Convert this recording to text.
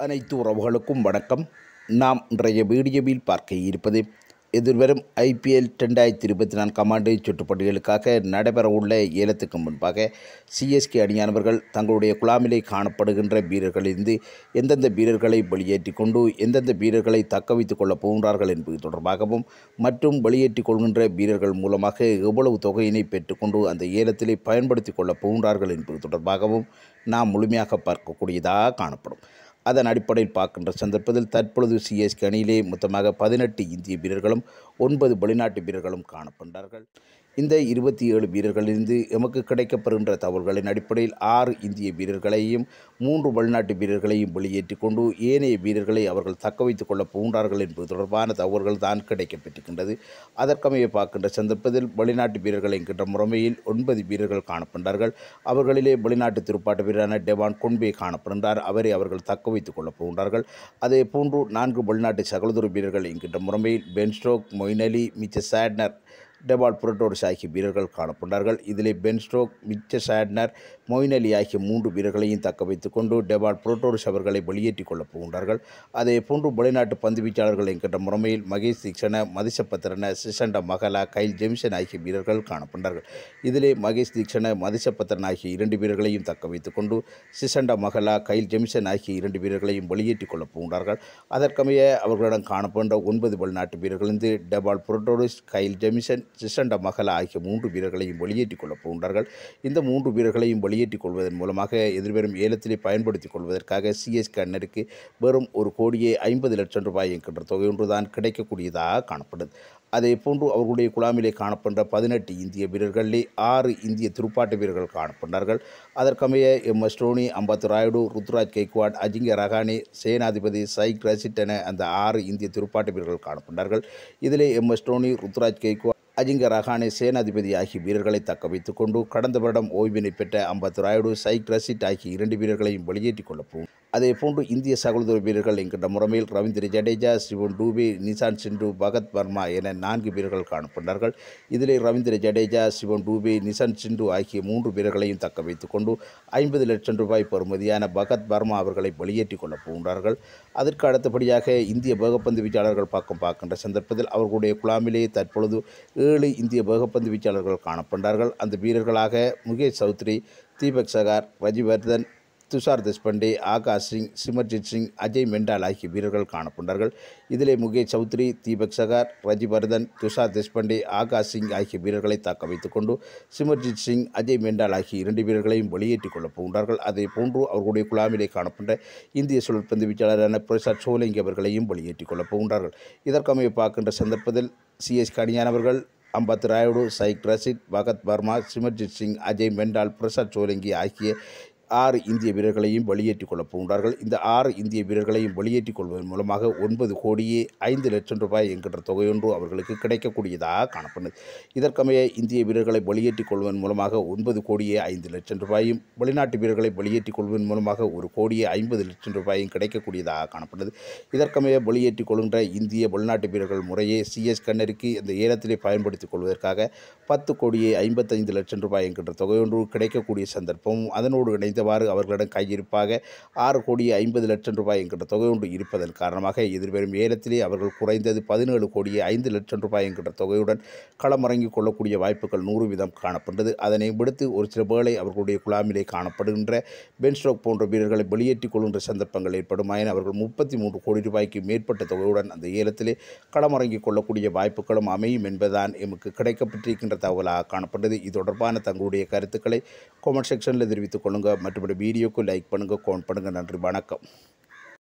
அனைத்து உறவுகளுக்கும் வணக்கம். நாம் இன்றைய வீடியோவில் பார்க்க இருப்பது எதிர்வரும் ஐபிஎல் ரெண்டாயிரத்தி இருபத்தி நான்காம் ஆண்டு சுற்றுப்பட்டியலுக்காக நடைபெறவுள்ள ஏலத்துக்கு முன்பாக சிஎஸ்கே அணியானவர்கள் தங்களுடைய குழாமிலே காணப்படுகின்ற வீரர்களிலிருந்து எந்தெந்த வீரர்களை வெளியேற்றி கொண்டு எந்தெந்த வீரர்களை தக்க வைத்துக் கொள்ளப் போகின்றார்கள் என்பது தொடர்பாகவும் மற்றும் வெளியேற்றிக் கொள்கின்ற வீரர்கள் மூலமாக எவ்வளவு தொகையினை பெற்றுக்கொண்டு அந்த ஏலத்திலே பயன்படுத்திக் கொள்ளப் போகின்றார்கள் என்பது தொடர்பாகவும் நாம் முழுமையாக பார்க்கக்கூடியதாக காணப்படும். அதன் அடிப்படையில் பார்க்கின்ற சந்தர்ப்பத்தில் தற்பொழுது சிஎஸ்கே அணியிலே மொத்தமாக பதினெட்டு இந்திய வீரர்களும் ஒன்பது வெளிநாட்டு வீரர்களும் காணப்பட்டார்கள். இந்த இருபத்தி ஏழு வீரர்களிலிருந்து எமக்கு கிடைக்கப்படுகின்ற தகவல்களின் அடிப்படையில் ஆறு இந்திய வீரர்களையும் மூன்று வெளிநாட்டு வீரர்களையும் வெளியேற்றி கொண்டு ஏனைய வீரர்களை அவர்கள் தக்க வைத்துக் கொள்ளப் போகின்றார்கள் என்பது தொடர்பான தகவல்கள் தான் கிடைக்கப்பட்டிருக்கின்றது அதற்கமைய பார்க்கின்ற சந்தர்ப்பத்தில் வெளிநாட்டு வீரர்கள் என்கின்ற முறைமையில் ஒன்பது வீரர்கள் காணப்பட்டார்கள். அவர்களிலே வெளிநாட்டு துடுப்பாட்ட வீரரான டெவான் கொன்பே காணப்படுகின்றார். அவரை அவர்கள் தக்க வைத்துக் கொள்ளப் போகின்றார்கள். அதே போன்று நான்கு வெளிநாட்டு சகலதுர வீரர்கள் என்கின்ற முறைமையில் பென் ஸ்டோக் மொய்னலி மிச்ச சேட்னர் டெபால் புரட்டோடு ஆகிய வீரர்கள் காணப்பட்டார்கள். இதிலே Ben Stokes Mitchell Santner Moeen Ali ஆகிய மூன்று வீரர்களையும் தக்க வைத்துக் கொண்டு டெபால் புரட்டோரிஸ் அவர்களை வெளியேற்றிக் கொள்ளப் போகின்றார்கள். அதே போன்று வெளிநாட்டு பந்துவீச்சாளர்கள் என்கின்ற முறைமையில் மகேஷ் தீக்ஷண மதிசபத்திரன சிசண்ட மகளா கைல் ஜெம்சன் ஆகிய வீரர்கள் காணப்பட்டார்கள். இதிலே மகேஷ் தீக்ஷண மதிசபத்திரன் ஆகிய இரண்டு வீரர்களையும் தக்க வைத்துக் கொண்டு சிசண்ட மகளா கைல் ஜெம்சன் ஆகிய இரண்டு வீரர்களையும் வெளியேற்றிக் கொள்ளப் போகின்றார்கள். அதற்கமைய அவர்களிடம் காணப்படுகின்ற ஒன்பது வெளிநாட்டு வீரர்களிருந்து டெபால் புரோட்டோரிஸ் கைல் ஜெமிசன் சிசண்ட மகளா ஆகிய மூன்று வீரர்களையும் வெளியேற்றிக் கொள்ளப் போகின்றார்கள். இந்த மூன்று வீரர்களையும் வெளியேற்றிக் கொள்வதன் மூலமாக எதிர்வரும் ஏலத்திலே பயன்படுத்திக் கொள்வதற்காக சிஎஸ் கண்ணருக்கு வெறும் ஒரு கோடியே ஐம்பது லட்சம் ரூபாய் என்கின்ற தொகை ஒன்றுதான் கிடைக்கக்கூடியதாக காணப்படுது. அதே போன்று அவர்களுடைய குழாமிலே காணப்படுற பதினெட்டு இந்திய வீரர்களிலே ஆறு இந்திய துடுப்பாட்ட வீரர்கள் காணப்படுகிறார்கள் அதற்கமைய எம். எஸ். டோனி அம்பத்து ராயுடு ருத்ராஜ் கெய்க்வாட் அஜிங்க ரஹானே சேனாதிபதி சைக் ரசிட் என அந்த ஆறு இந்திய துடுப்பாட்ட வீரர்கள் காணப்படுகிறார்கள் இதிலே எம். எஸ். டோனி ருத்ராஜ் கெய்க்வாட் அஜிங்க ரஹானே சேனாதிபதி ஆகிய வீரர்களை தக்க வைத்துக் கொண்டு கடந்த வருடம் ஓய்வினை பெற்ற அம்பத் ராயுடு சைக் ரசிட் ஆகிய இரண்டு வீரர்களையும் வெளியேற்றிக் கொள்ளப்போம் அதே போன்று இந்திய சகோதர வீரர்கள் என்கின்ற முறைமையில் ரவீந்திர ஜடேஜா சிவன் டூபி நிசான் சிண்டு பகத் வர்மா என நான்கு வீரர்கள் காணப்பட்டார்கள். இதிலே ரவீந்திர ஜடேஜா சிவன் டூபி நிசான் சிண்டு ஆகிய மூன்று வீரர்களையும் தக்க வைத்துக் கொண்டு ஐம்பது லட்சம் ரூபாய் பெறுமதியான பகத் வர்மா அவர்களை வெளியேற்றிக் கொள்ளப் போகின்றார்கள். அதற்கு அடுத்தபடியாக இந்திய வேகப்பந்து வீச்சாளர்கள் பக்கம் பார்க்கின்ற சந்தர்ப்பத்தில் அவர்களுடைய குழாமிலே தற்பொழுது ஏழு இந்திய வேகப்பந்து வீச்சாளர்கள் காணப்பட்டார்கள். அந்த வீரர்களாக முகேஷ் சௌத்ரி தீபக் சகார் ரஜிவர்தன் துஷார் தேஷ்பண்டே ஆகாஷ் சிங் சிமர்ஜித் சிங் அஜய் மெண்டால் ஆகிய வீரர்கள் காணப்பட்டார்கள். இதிலே முகேஷ் சௌத்ரி தீபக் சகார் ரஜிவர்தன் துஷார் தேஷ்பண்டே ஆகாஷ் சிங் ஆகிய வீரர்களை தாக்க வைத்துக் கொண்டு சிமர்ஜித் சிங் அஜய் மெண்டால் ஆகிய இரண்டு வீரர்களையும் வெளியேற்றிக் கொள்ளப் போகின்றார்கள். அதே போன்று அவர்களுடைய குழாமிலே காணப்பட்ட இந்திய சுழற்பந்து வீச்சாளரான பிரசாத் சோலங்கி அவர்களையும் வெளியேற்றிக் கொள்ளப் போகின்றார்கள். இதற்கமைய பார்க்கின்ற சந்தர்ப்பத்தில் சிஎஸ் அணியானவர்கள் அம்பத் ராயுடு சைக் ரசித் பகத் வர்மா சிமர்ஜித் சிங் அஜய் மெண்டால் பிரசாத் சோலங்கி ஆகிய ஆறு இந்திய வீரர்களையும் வெளியேற்றிக் கொள்ளப் போகின்றார்கள். இந்த ஆறு இந்திய வீரர்களையும் வெளியேற்றிக் கொள்வதன் மூலமாக ஒன்பது கோடியே ஐந்து லட்சம் ரூபாய் என்கின்ற தொகையொன்று அவர்களுக்கு கிடைக்கக்கூடியதாக காணப்படுது இதற்கமைய இந்திய வீரர்களை வெளியேற்றிக் கொள்வதன் மூலமாக ஒன்பது கோடியே ஐந்து லட்சம் ரூபாயும் வெளிநாட்டு வீரர்களை வெளியேற்றிக் கொள்வதன் மூலமாக ஒரு கோடியே ஐம்பது லட்சம் ரூபாயும் கிடைக்கக்கூடியதாக காணப்படுது இதற்கமைய வெளியேற்றிக் கொள்கின்ற இந்திய வெளிநாட்டு வீரர்கள் முறையே சிஎஸ் கண்ணருக்கு இந்த ஏலத்திலே பயன்படுத்திக் கொள்வதற்காக பத்து கோடியே ஐம்பத்தைந்து லட்சம் ரூபாய் என்கின்ற தொகையொன்று கிடைக்கக்கூடிய சந்தர்ப்பமும் அதனோடு இணைந்து செய்தவாறு அவர்களிடம் கையிருப்பாக ஆறு கோடி ஐம்பது லட்சம் ரூபாய் என்கிற தொகை ஒன்று இருப்பதன் காரணமாக எதிர்வரும் ஏலத்திலே அவர்கள் குறைந்தது பதினேழு கோடியே ஐந்து லட்சம் ரூபாய் என்கின்ற தொகையுடன் களமிறங்கிக் கொள்ளக்கூடிய வாய்ப்புகள் நூறு வீதம் காணப்பட்டது. அதனை விடுத்து ஒரு சில வேளை அவர்களுடைய குழாமிலே காணப்படுகின்ற பென்ஸ்டோக் போன்ற வீரர்களை வெளியேற்றிக் கொள்கின்ற சந்தர்ப்பங்கள் ஏற்படுமாயின் அவர்கள் முப்பத்தி மூன்று கோடி ரூபாய்க்கு மேற்பட்ட தொகையுடன் அந்த ஏலத்திலே களமிறங்கிக் கொள்ளக்கூடிய வாய்ப்புகளும் அமையும் என்பதுதான் எமக்கு கிடைக்கப்பட்டிருக்கின்ற தகவலாக காணப்பட்டது. இது தொடர்பான தங்களுடைய கருத்துக்களை கொமெண்ட் செக்ஷனில் தெரிவித்துக் கொள்ளுங்கள் மற்றும் வீடியோக்கு லைக் பண்ணுங்கள் கமெண்ட் பண்ணுங்கள் நன்றி வணக்கம்.